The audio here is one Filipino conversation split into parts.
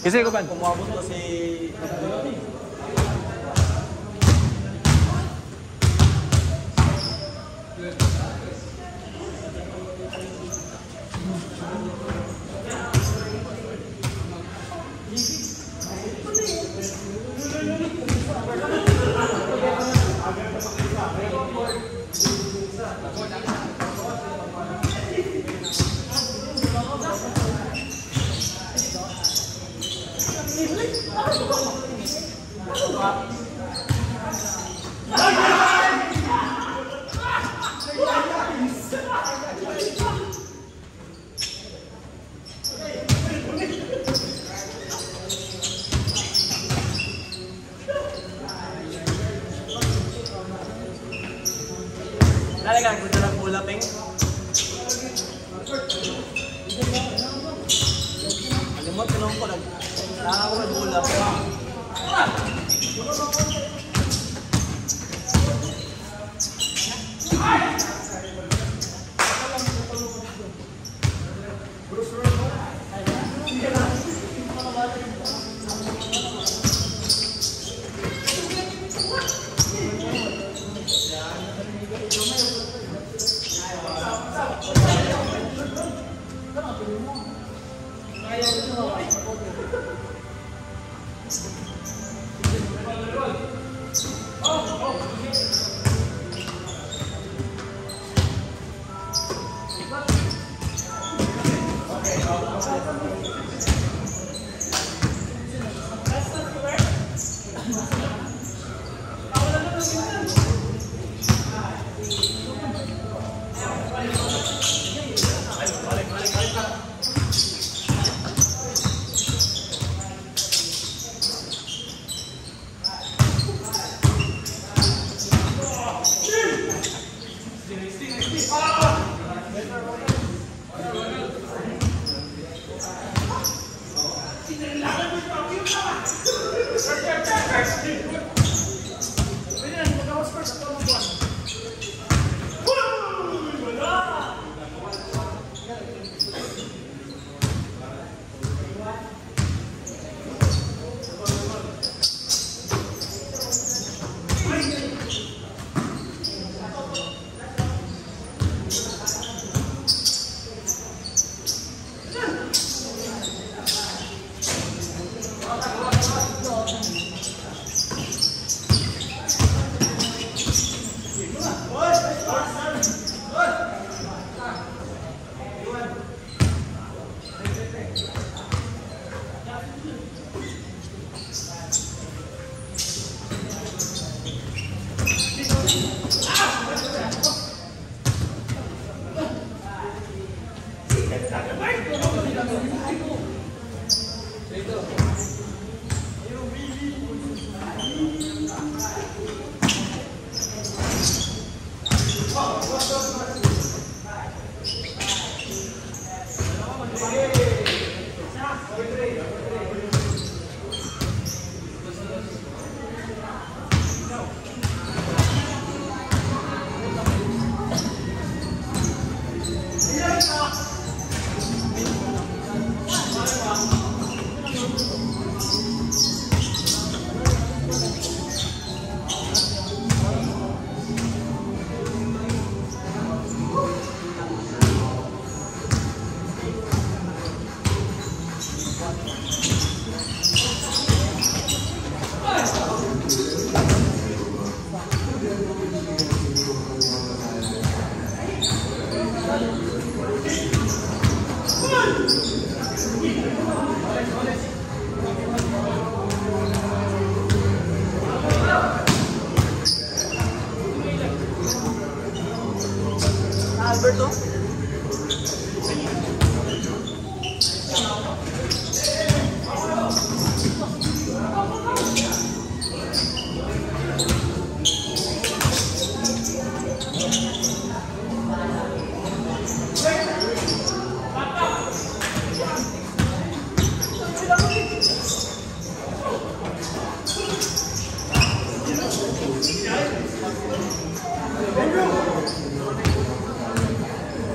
Kasi ko ba? Kumabot kasi... Talaga,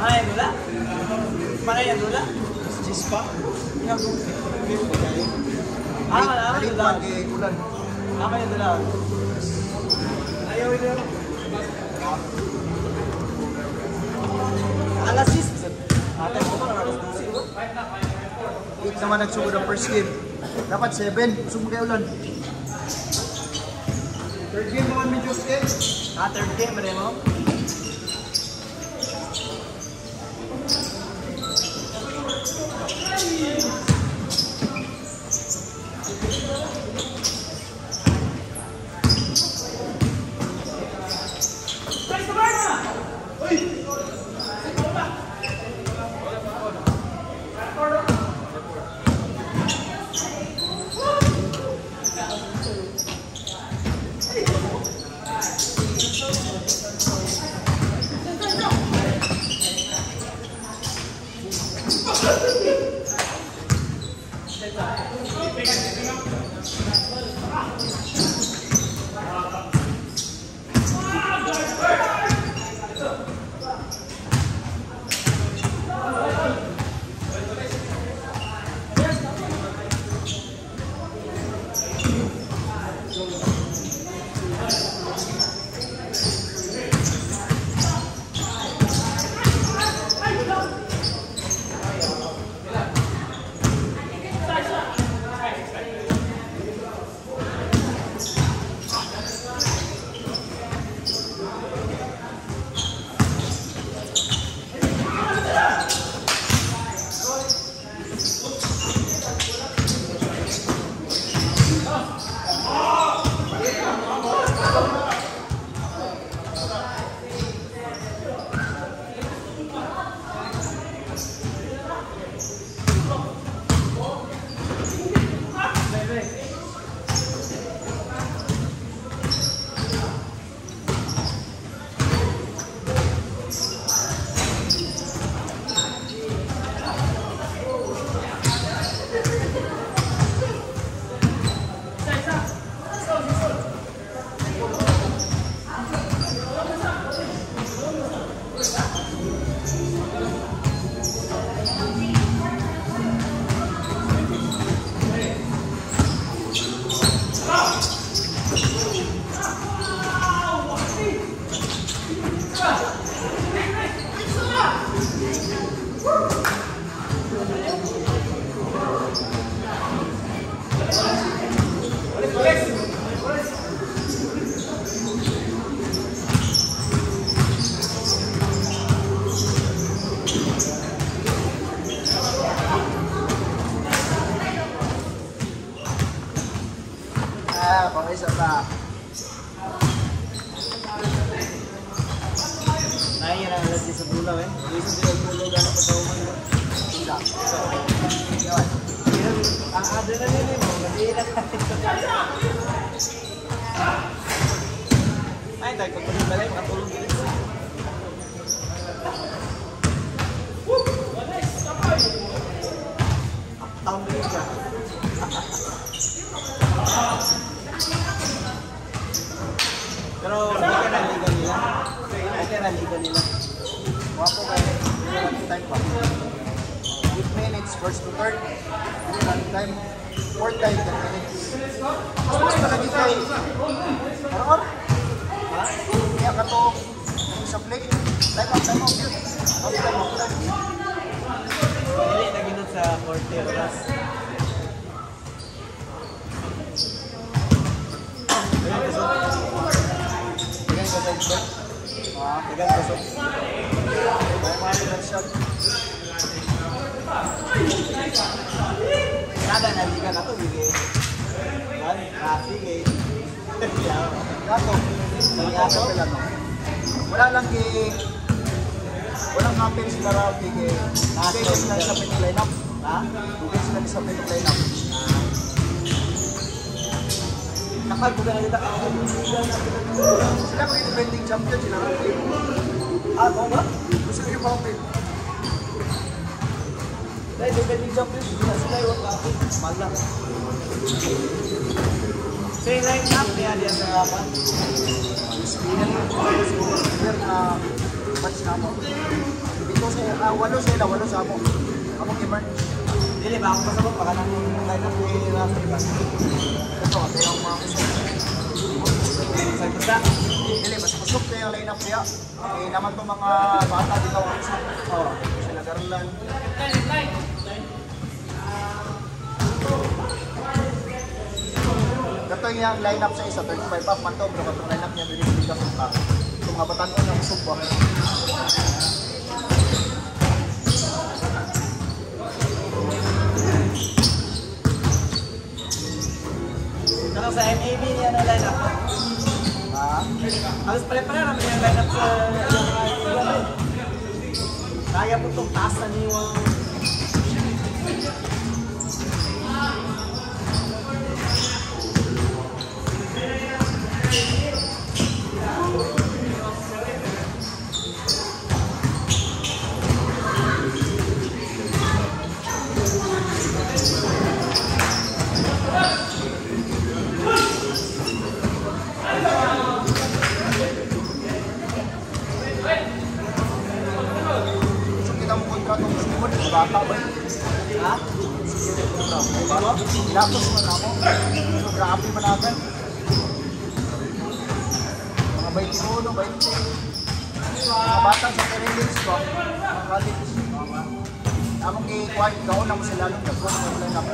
Ay, dula? Pakai yang dula? Chispa? Yang Ah, wala, kay ulan. Tama yun dala. Ayaw. Alas 6. Ate ko pa alas 12. no? 8 naman nagsugod ang first game. Dapat 7. Gusto mo kay ulan. Third game naman medyo skip. Ah, third game rin mo? Ah, Sa shot. Ah, Ayan ka so. may mga ilang shot. Kada na liga na to, bigay. Yan, traffic eh. Yaw. Gato. Gato ka lang. Wala lang kay... Walang kapil sila Rafi kay... Kaya sila sa pining lineup. Ha? Kaya sila sa pining lineup. Kapag ko na kita, ako liga na kita. Sila ko yung defending champion, sila Rafi. Ah, oo ba? Gusto ko yung kapil. Dahil depending sa place, sila sila yung traffic. Malang. Say line up niya diyan sa kapan. Yan yung super na batch na mo. Dito sa ah, walo sila, walo sa mo. Ako kay Mark. Dili ba ako pasabot baka nang line up ni Rafi. di ba? Ito, ito yung mga. Sa kusa. Dili, mas kusog kayo yung line-up niya. Eh, naman to mga bata, di ka kusog. Oo. Sila Garland. Ito yung line-up sa isa, 35 up man to, pero itong line-up niya, dili hindi ka. Itong mga batanon ng kusog Ano sa MAB niya na lineup? Ha? Halos pare-pare naman yung lineup sa. Kaya po itong taas na niwang bata ba? Ha? Lapos man ako. So, grabe man natin. Mga 21, 20. Mga bata sa Perilins ko. Mga. Mga Among i-quiet ka na mo sila nung nagkong ng line up.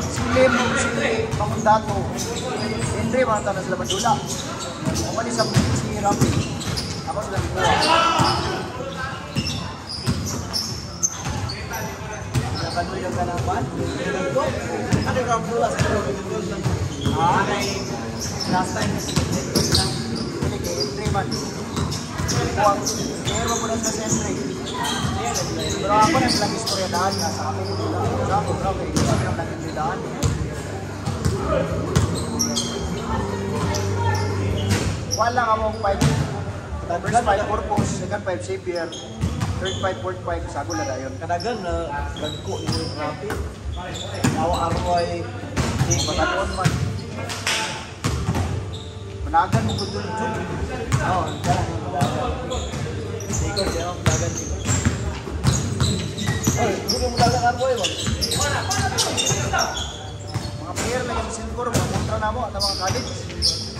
Sili mo, sili, pamundato. Hindi, mga tanong sila bandula. Kung mali sa si last time Entry man. Kaya mo na sa Entry. Pero ako na silang istorya daan nga sa akin. Sa ako, bro, kay isa lang naging daan. Wala nga mong 5. First 5 purpose, second 5 savior, third 5, fourth 5, sago na dayon. Kadagan na gagko yung rapid. Awa arway. Hindi, matanoon man. Managan mo ko dun dun. Oo, ang yung dagan. Sikot siya ang dagan sikot. Oy, bukan mo dagan arway mo. Mga player na yung silkor, mga kontra na mo at mga college.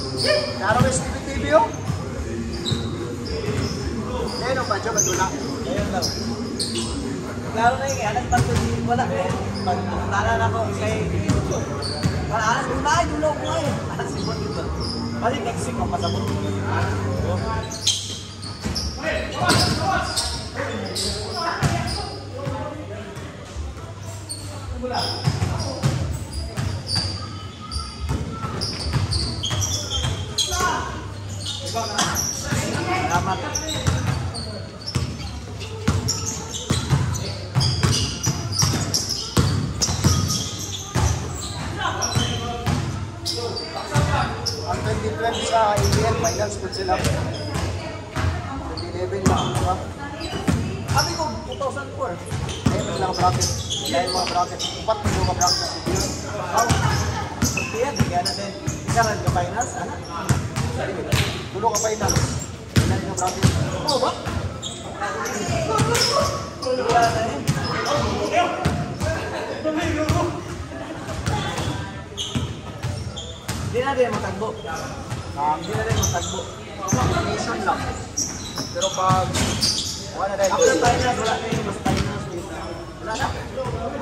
Erbon. Klaro may TV oh. Eh, no, badyo, badula. Ayun lang. Klaro na yung anak pag wala eh. Pag nala na ko kay Wala anak ko na dulo ko ay. Anak si Bon dito. Bali next week ang pasabot. Salamat. Ang 2012 sa ABL, finals po sila. 2011 lang, di ba? Sabi ko 2004. Ayun pa silang bracket. Dahil mga bracket. Upat na mga bracket sa ABL. Oh. Kaya bigyan natin. Isa lang ka finals, Dulo ka finals. Ilan yung bracket? Oo ba? Wala na yun. Hindi na rin matagbo. Um, Hindi na rin matagbo. nation lang. Pero pag wala dahil Ako yung finals, wala na yung mas finals dito. Wala na.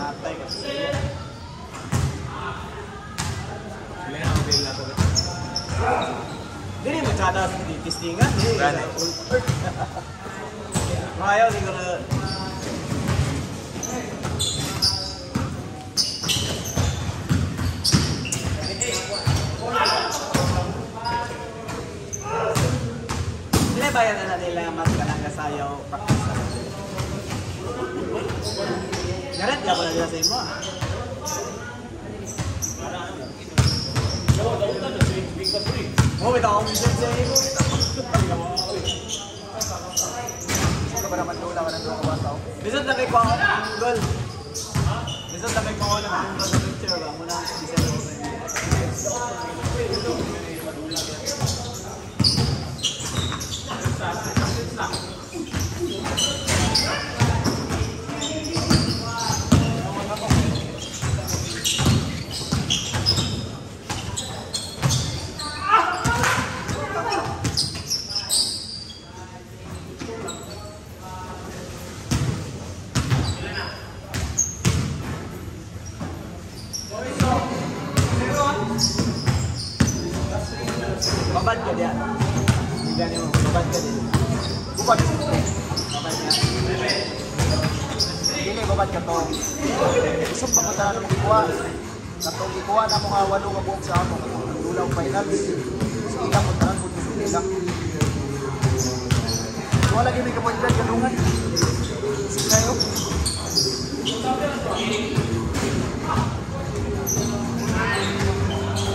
Listingan, eh. Branded. Ayaw, hindi ko na... Sinabayan na na nila mas kananga sayaw practice na. Narat ka pala nila sa imo ah. Mo, bitaw ko minsan sa imo. Eh. Ito ba naman doon ka ng ka ba tao? Minsan na kay ko ako ng goal. Minsan na kay ko ako ng goal sa picture ba? Muna ang design ka ka. Dili, bubad ka to. Isang papunta na ng ikuha. Katong ikuha na mga walo ka buong sa amo. Dulang finals. Sa ilang punta na po sa ilang. Wala lagi may kapunta kanungan. Sige kayo.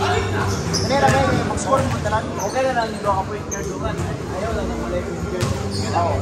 Ano lang kayo, mag-score mo talan. Okay na lang nilo ka point guard duman. Ayaw lang na mula point guard. Yun lang. Oo.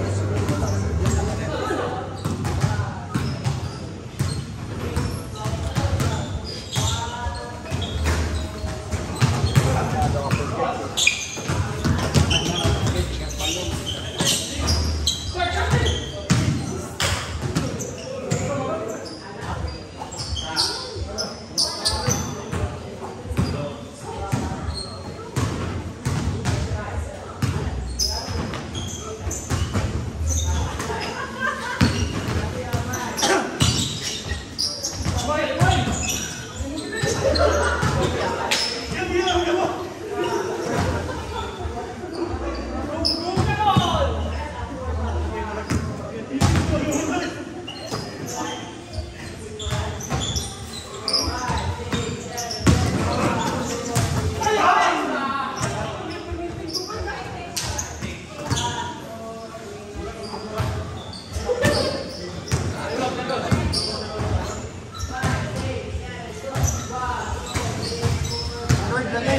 Lord, dali.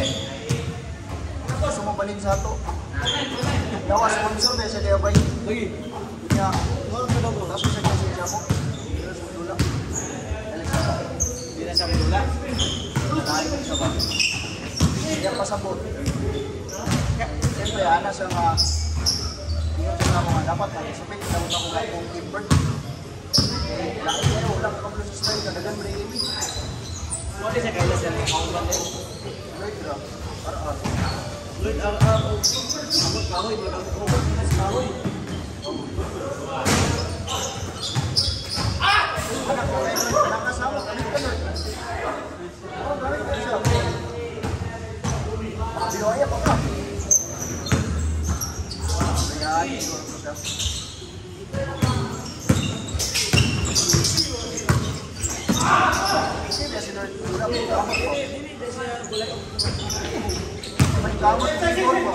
Gusto mo balin sa ato. Dawa sponsor dahil sa kaya bay. Lagi. Kaya, wala ka daw. Tapos sa kasi siya mo. Pero sa dula. Dali sa ba? Hindi na siya mula. Dahil ko sa ba? Kaya pasabot. Siyempre, ana sa mga Ingat sa mga dapat na isipin sa utang ko lang kung Kimber. Laki kayo, wala ka pag sa style, kadagan mo rin ini. Wala siya kaya siya ng kauban din. Lord, gra. Para-ar. Lord, ang ang ang kahoy, wala kang kauban din sa kahoy. Anak ko, eh, anak kasama, kami ka Lord. Oo, galing ka siya. Binuhaya pa ka. Ayan, siguro ko siya. Sige, si Lord, wala mo kamot ko. May kamot ko siguro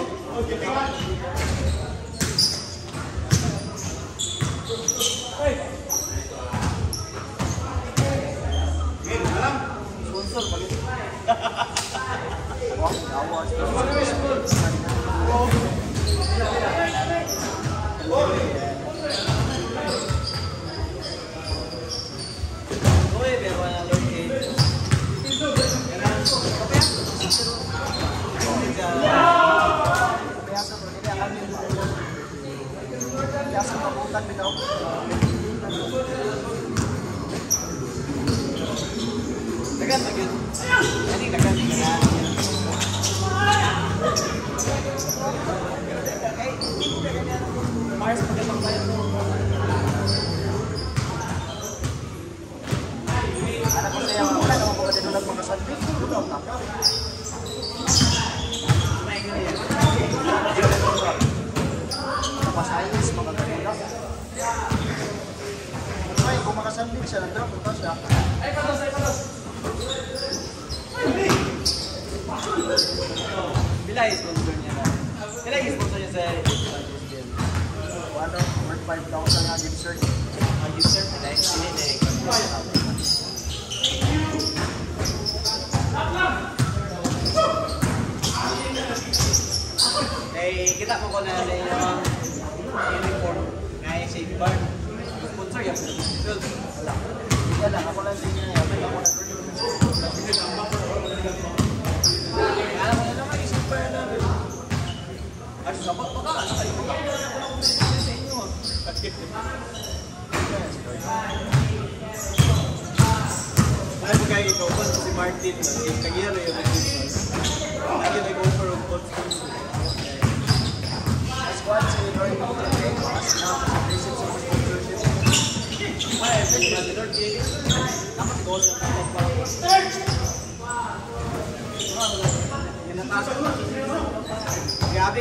hours porque mamá Eh, kita ko ko na sa yung uniform nga yung safeguard. Sponsor Philippines. Wala. Yan lang, ako lang din niya. Ako lang ako na Alam mo na yung safeguard na. Ay, sabat pa ka. Ano kayo? Sa inyo ah. Ay, kaya ikaw si Martin, yung kagiyalo yung Lagi nag-offer of sponsor. Squad si Grabe,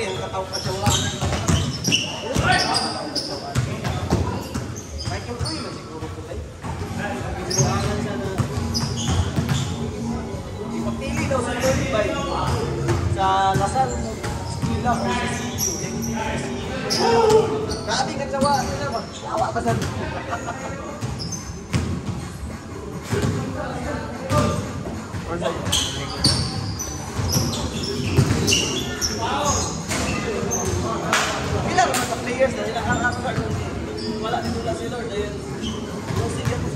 ang kataw ka siya wala. Michael na siguro po tayo. Iwanan siya na Ipapili daw sa Lord by sa Lasal Skila CU. Grabe ka sawa. Ano? Sawa pa sa ba sa players na sila kakakasar wala dito lang si Lord ayun. Yung sige ko